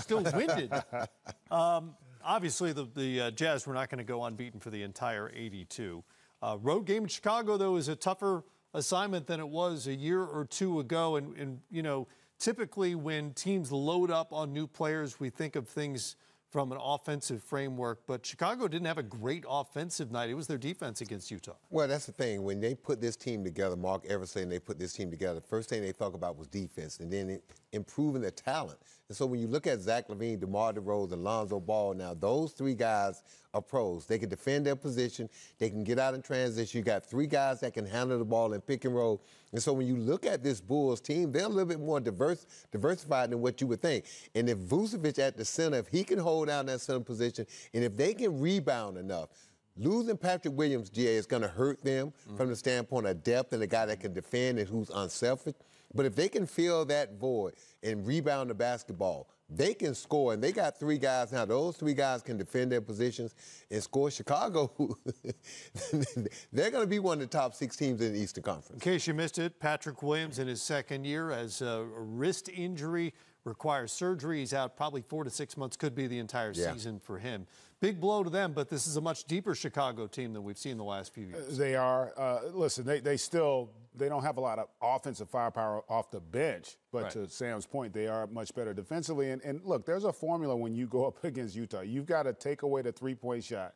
still winded. Um, obviously, the, the uh, Jazz were not going to go unbeaten for the entire 82. Uh, road game in Chicago, though, is a tougher assignment than it was a year or two ago. And, and you know, typically when teams load up on new players, we think of things – from an offensive framework, but Chicago didn't have a great offensive night. It was their defense against Utah. Well, that's the thing. When they put this team together, Marc Eversley and they put this team together, the first thing they talk about was defense and then improving their talent. And so when you look at Zach LaVine, DeMar DeRozan, Alonzo Ball, now those three guys are pros. They can defend their position. They can get out in transition. You got three guys that can handle the ball and pick and roll. And so when you look at this Bulls team, they're a little bit more diverse, diversified than what you would think. And if Vucevic at the center, if he can hold down that center position, and if they can rebound enough, Losing Patrick Williams, GA, is going to hurt them mm-hmm. from the standpoint of depth and a guy that can defend and who's unselfish. But if they can fill that void and rebound the basketball, they can score. And they got three guys now. Those three guys can defend their positions and score. Chicago, they're going to be one of the top six teams in the Eastern Conference. In case you missed it, Patrick Williams in his second year as a wrist injury requires surgery. He's out probably four to six months, could be the entire yeah. season for him. Big blow to them, but this is a much deeper Chicago team than we've seen the last few years. They are. Uh, listen, they, they still they don't have a lot of offensive firepower off the bench, but right. to Sam's point, they are much better defensively. And, and look, there's a formula when you go up against Utah. You've got to take away the three point shot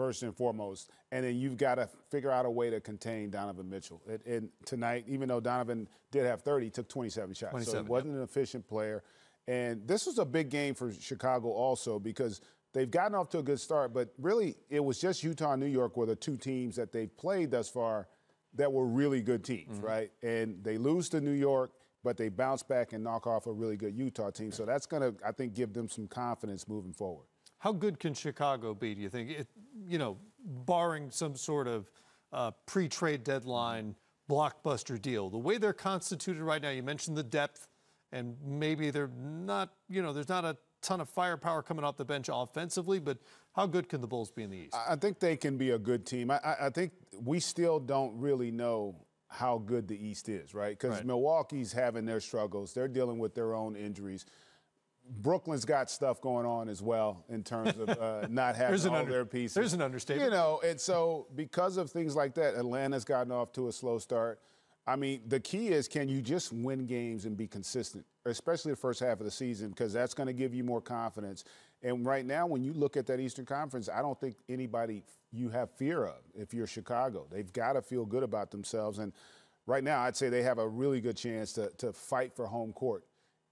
first and foremost, and then you've got to figure out a way to contain Donovan Mitchell. And, and tonight, even though Donovan did have 30, he took 27 shots, 27, so he wasn't an efficient player. And this was a big game for Chicago also because they've gotten off to a good start, but really it was just Utah and New York were the two teams that they've played thus far – that were really good teams, mm-hmm. right? And they lose to New York, but they bounce back and knock off a really good Utah team. So that's going to, I think, give them some confidence moving forward. How good can Chicago be, do you think? It, you know, barring some sort of uh, pre trade deadline blockbuster deal, the way they're constituted right now, you mentioned the depth, and maybe they're not, you know, there's not a ton of firepower coming off the bench offensively, but how good can the Bulls be in the East? I think they can be a good team. I, I think we still don't really know how good the East is, right? Because right. Milwaukee's having their struggles. They're dealing with their own injuries. Brooklyn's got stuff going on as well in terms of uh, not having all under, their pieces. There's an understatement. You know, and so because of things like that, Atlanta's gotten off to a slow start. I mean, the key is can you just win games and be consistent, especially the first half of the season, because that's going to give you more confidence. And right now, when you look at that Eastern Conference, I don't think anybody you have fear of if you're Chicago. They've got to feel good about themselves. And right now, I'd say they have a really good chance to, to fight for home court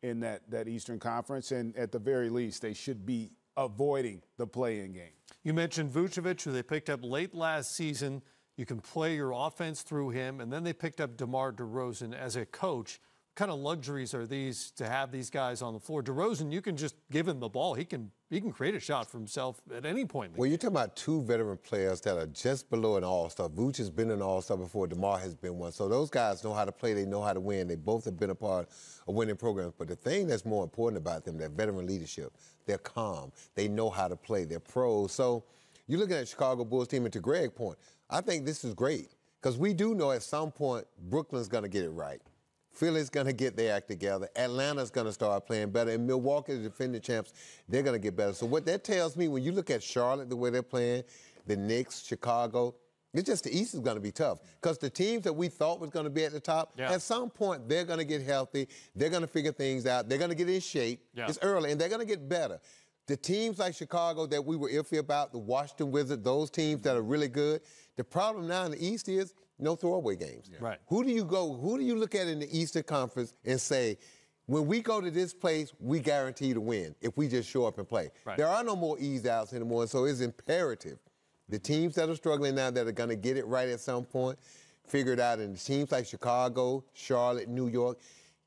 in that, that Eastern Conference. And at the very least, they should be avoiding the play-in game. You mentioned Vucevic, who they picked up late last season. You can play your offense through him. And then they picked up DeMar DeRozan as a coach kind of luxuries are these to have these guys on the floor? DeRozan, you can just give him the ball. He can he can create a shot for himself at any point. Well, you're talking about two veteran players that are just below an All-Star. Vooch has been an All-Star before. DeMar has been one. So those guys know how to play. They know how to win. They both have been a part of winning programs. But the thing that's more important about them, their veteran leadership. They're calm. They know how to play. They're pros. So you're looking at Chicago Bulls team, and to Greg's point, I think this is great because we do know at some point Brooklyn's going to get it right. Philly's going to get their act together. Atlanta's going to start playing better. And Milwaukee, the defending champs, they're going to get better. So what that tells me, when you look at Charlotte, the way they're playing, the Knicks, Chicago, it's just the East is going to be tough because the teams that we thought was going to be at the top, yeah. at some point they're going to get healthy. They're going to figure things out. They're going to get in shape. Yeah. It's early, and they're going to get better. The teams like Chicago that we were iffy about, the Washington Wizards, those teams that are really good. The problem now in the East is no throwaway games. Yeah. Right. Who do you go? Who do you look at in the Eastern Conference and say, when we go to this place, we guarantee to win if we just show up and play. Right. There are no more ease outs anymore, so it's imperative. The teams that are struggling now that are going to get it right at some point, figure it out. And the teams like Chicago, Charlotte, New York,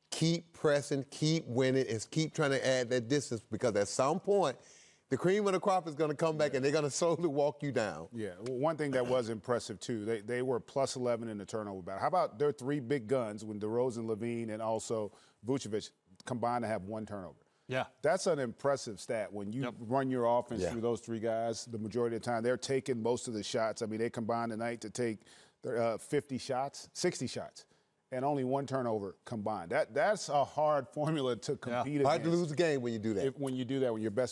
keep pressing, keep winning, and keep trying to add that distance because at some point – the cream of the crop is going to come back and they're going to slowly walk you down. Yeah, one thing that was impressive too, they, they were plus 11 in the turnover battle. How about their three big guns when DeRozan, LaVine, and also Vucevic combined to have one turnover? Yeah. That's an impressive stat when you yep. run your offense yeah. through those three guys. The majority of the time, they're taking most of the shots. I mean, they combined tonight to take uh, 50 shots, 60 shots. and only one turnover combined. That that's a hard formula to compete against. Hard to against lose the game when you do that. if- when you do that when your best